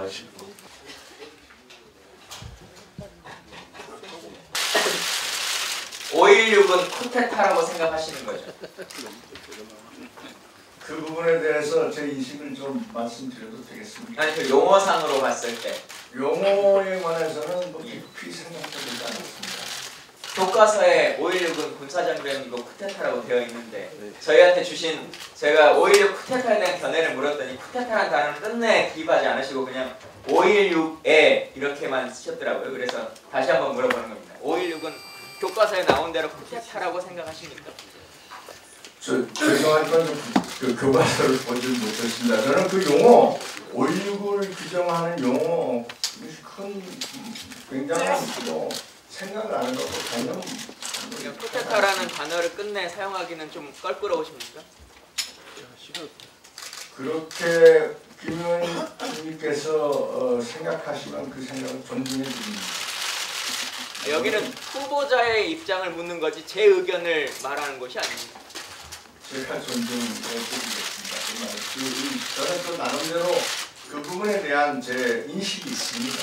하시고 5.16은 쿠데타라고 생각하시는 거죠. 그 부분에 대해서 제 인식을 좀 말씀드려도 되겠습니까? 아니 그 용어상으로 봤을 때 용어에 관해서는 뭐 깊이 생각해보지 않았습니다. 교과서에 5.16은 군사정변이고 쿠데타라고 되어 있는데 저희한테 주신 제가 5.16 쿠데타에 대한 견해를 물었더니 쿠데타라는 단어는 끝내 기입하지 않으시고 그냥 5.16에 이렇게만 쓰셨더라고요. 그래서 다시 한번 물어보는 겁니다. 5.16은 교과서에 나온 대로 쿠데타라고 생각하십니까? 저 죄송하지만 좀그 교과서를 보지 못했습니다. 저는 그 용어 5.16을 규정하는 용어 큰 굉장한 뭐 생각을 안 개념 그러니까 쿠데타라는 단어를 끝내 사용하기는 좀 껄끄러우십니까? 그렇게 김 의원님께서 어, 생각하시면 그 생각을 존중해 드립니다. 여기는 후보자의 입장을 묻는 거지 제 의견을 말하는 것이 아닙니다. 제가 존중해 드리겠습니다. 그 말, 그 이- 저는 그 나름대로 그 부분에 대한 제 인식이 있습니다.